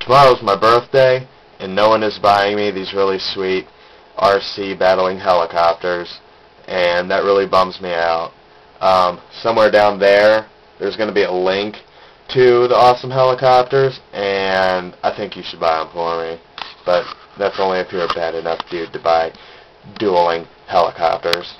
tomorrow's my birthday, and no one is buying me these really sweet RC battling helicopters, and that really bums me out. Um, somewhere down there, there's going to be a link to the awesome helicopters, and I think you should buy them for me. But that's only if you're a bad enough dude to buy dueling helicopters.